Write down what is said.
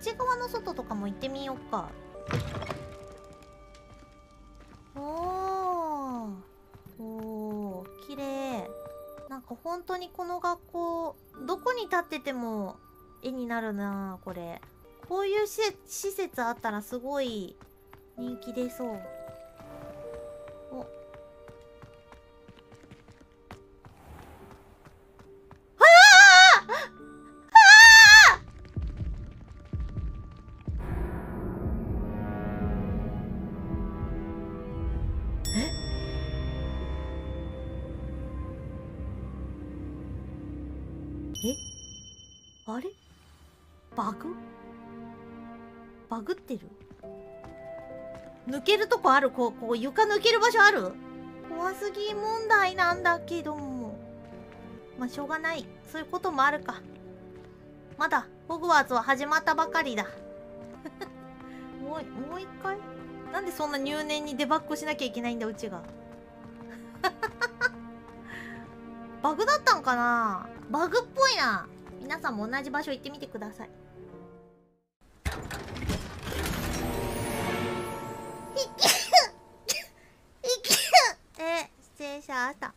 ち側の外とかも行ってみようか。おー。おー綺麗。なんか本当にこの学校どこに立ってても絵になるなこれ。こういう施設あったらすごい人気出そう。え？あれ？バグ？バグってる？抜けるとこある？こうこう床抜ける場所ある？怖すぎ問題なんだけど。もまあしょうがない。そういうこともあるか。まだホグワーツは始まったばかりだ。もうもう一回？なんでそんな入念にデバッグしなきゃいけないんだうちが。バグだったんかな？バグっぽいな。皆さんも同じ場所行ってみてください。ええ失礼しました。